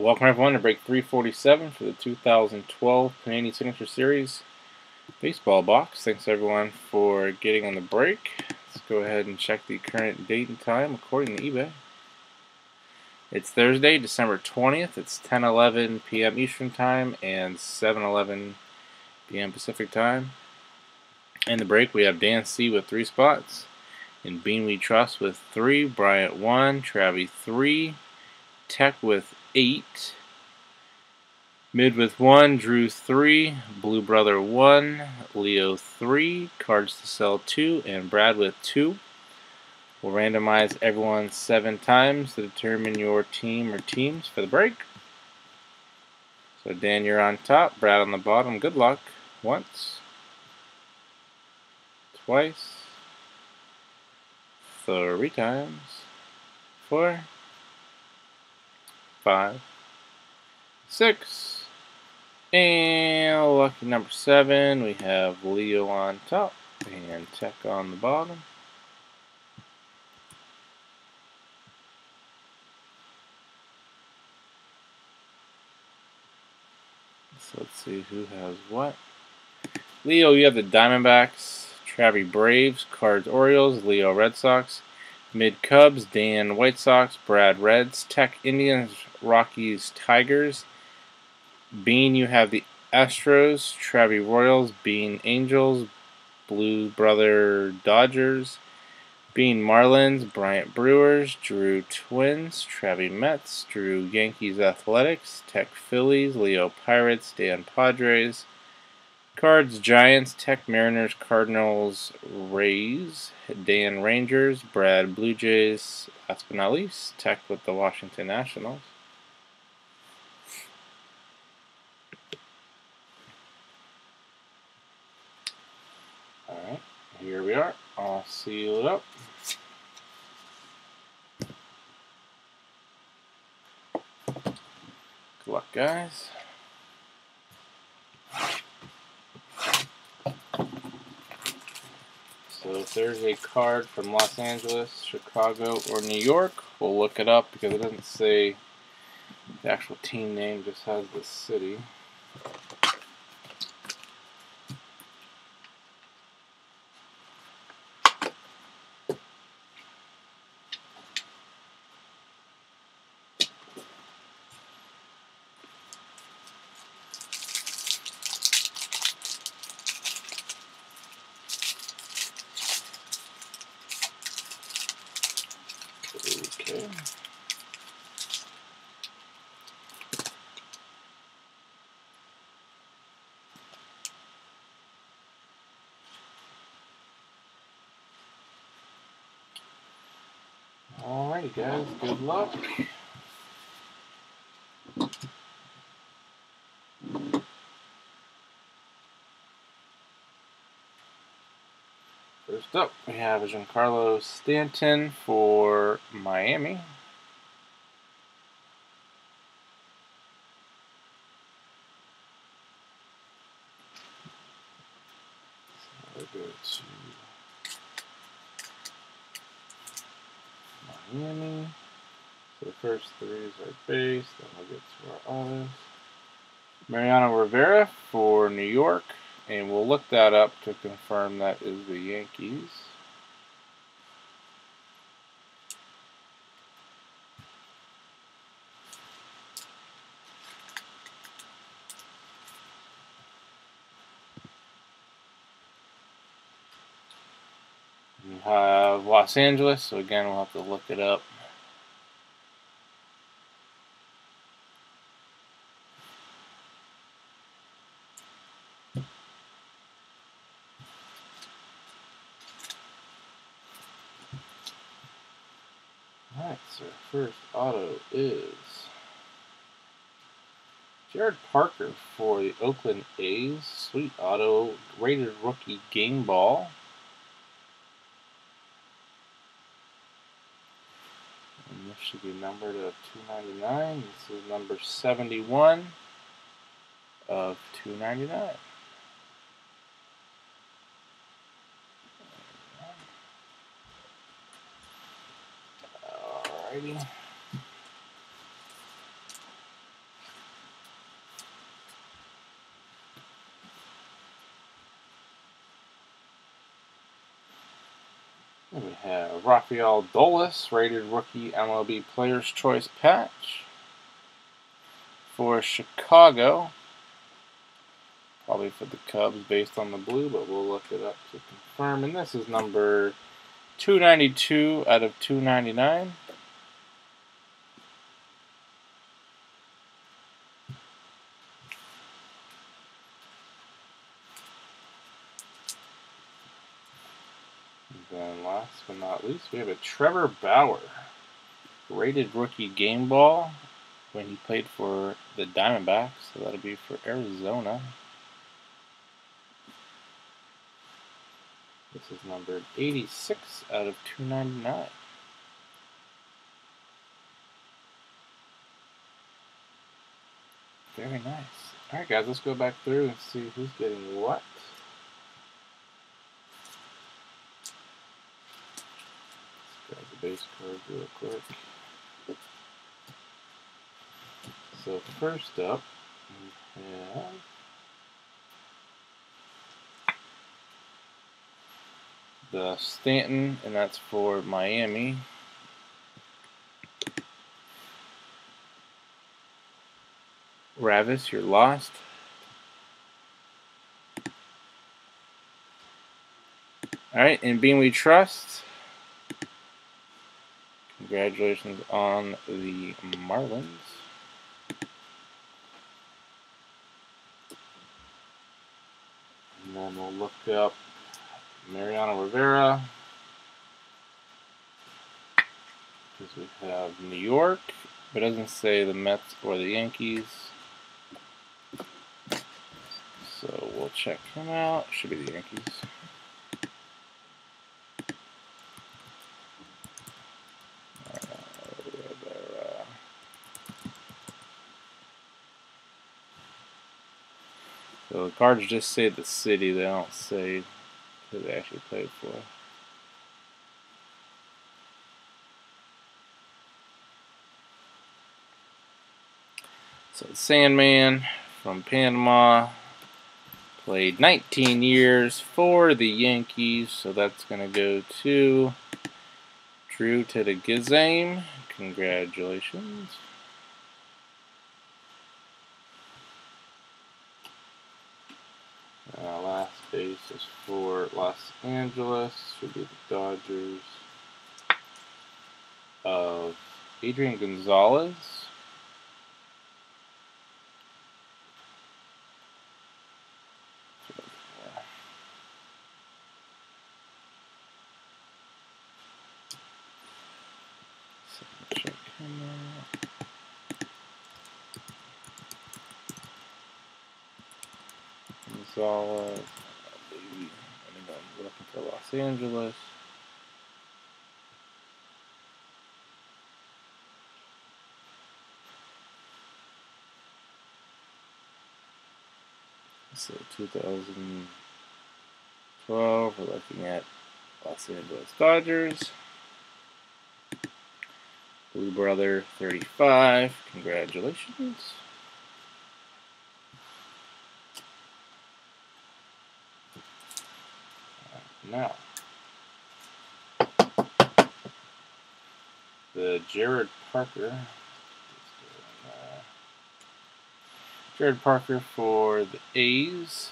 Welcome everyone to break 347 for the 2012 Panini Signature Series baseball box. Thanks everyone for getting on the break. Let's go ahead and check the current date and time according to eBay. It's Thursday, December 20th. It's 10:11 p.m. Eastern Time and 7:11 p.m. Pacific Time. In the break, we have Dan C with three spots. and Bean We Trust with three, Bryant one, Travi three, Tech with eight, Mid with one, Drew three, Blue Brother one, Leo three, Cards to Sell two, and Brad with two. We'll randomize everyone seven times to determine your team or teams for the break. So Dan, you're on top, Brad on the bottom. Good luck. Once, twice, three times, four, five, six, and lucky number seven, we have Leo on top and Tech on the bottom. So let's see who has what. Leo, you have the Diamondbacks, Travi Braves, Cards Orioles, Leo Red Sox, Mid Cubs, Dan White Sox, Brad Reds, Tech Indians, Rockies Tigers. Bean, you have the Astros, Travi Royals, Bean Angels, Blue Brother Dodgers, Bean Marlins, Bryant Brewers, Drew Twins, Travi Mets, Drew Yankees Athletics, Tech Phillies, Leo Pirates, Dan Padres, Cards Giants, Tech Mariners, Cardinals, Rays, Dan Rangers, Brad Blue Jays, Aspinallis, Tech with the Washington Nationals. Alright, here we are. I'll seal it up. Good luck, guys. So if there's a card from Los Angeles, Chicago, or New York, we'll look it up because it doesn't say the actual team name, just has the city. Okay. Alrighty guys, good luck. First up, we have Giancarlo Stanton for Miami. So to Miami. So the first three is our base, then we'll get to our autos. Mariano Rivera for New York. And we'll look that up to confirm that is the Yankees. We have Los Angeles, so again, we'll have to look it up. Alright, so first auto is Jarrod Parker for the Oakland A's. Sweet auto, rated rookie game ball. And this should be numbered of 299. This is number 71 of 299. driving. We have Rafael Dolis, rated rookie MLB Player's Choice patch for Chicago. Probably for the Cubs based on the blue, but we'll look it up to confirm. And this is number 292 out of 299. We have a Trevor Bauer, rated rookie game ball when he played for the Diamondbacks. So that'll be for Arizona. This is numbered 86 out of 299. Very nice. Alright guys, let's go back through and see who's getting what. Let's grab the base cards real quick. So first up, we have the Stanton, and that's for Miami. Ravis, you're lost. Alright, and being we trust, congratulations on the Marlins. And then we'll look up Mariano Rivera. Because we have New York, but it doesn't say the Mets or the Yankees. So we'll check him out. Should be the Yankees. So the cards just say the city, they don't say who they actually played for. So Sandman from Panama played 19 years for the Yankees, so that's going to go to Drew to the Gizame. Congratulations. Base is for Los Angeles. Should be the Dodgers. Of Adrian Gonzalez. Gonzalez. Anyone looking for Los Angeles. So 2012, we're looking at Los Angeles Dodgers. Blue Brother 35, congratulations. Now, the Jarrod Parker. Jarrod Parker for the A's.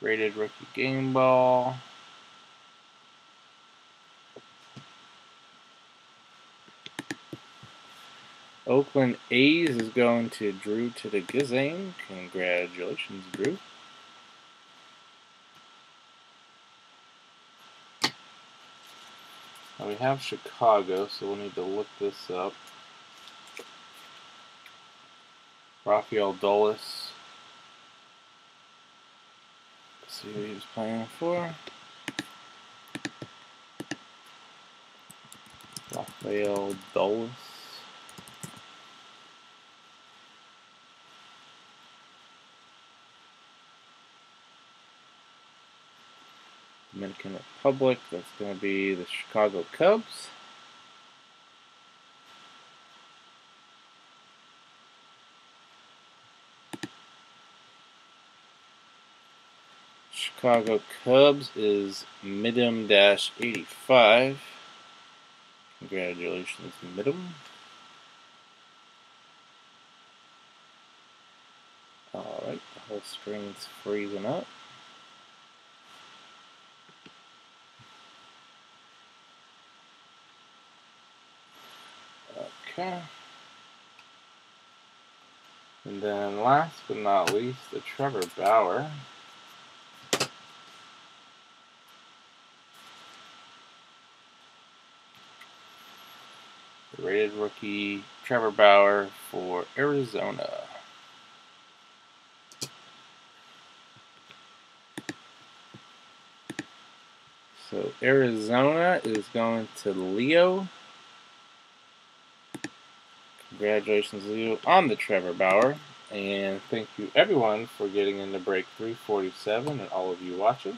Rated rookie game ball. Oakland A's is going to Drew to the Gizane. Congratulations, Drew. Now we have Chicago, so we'll need to look this up. Rafael Dolis. see who he was playing for. Rafael Dolis. Dominican Republic. That's going to be the Chicago Cubs. Chicago Cubs is Midum 85. Congratulations, Midum. Alright, the whole screen's freezing up. Okay. And then last but not least, the Trevor Bauer. The rated rookie Trevor Bauer for Arizona. So Arizona is going to Leo. Congratulations, Leo, on the Trevor Bauer. And thank you, everyone, for getting into break 347 and all of you watching.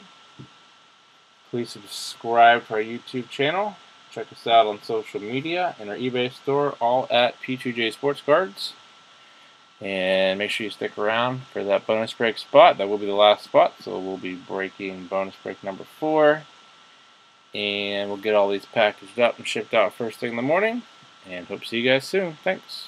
Please subscribe to our YouTube channel. Check us out on social media and our eBay store, all at P2J Sports Cards. And make sure you stick around for that bonus break spot. That will be the last spot, so we'll be breaking bonus break number four. And we'll get all these packaged up and shipped out first thing in the morning. And hope to see you guys soon. Thanks.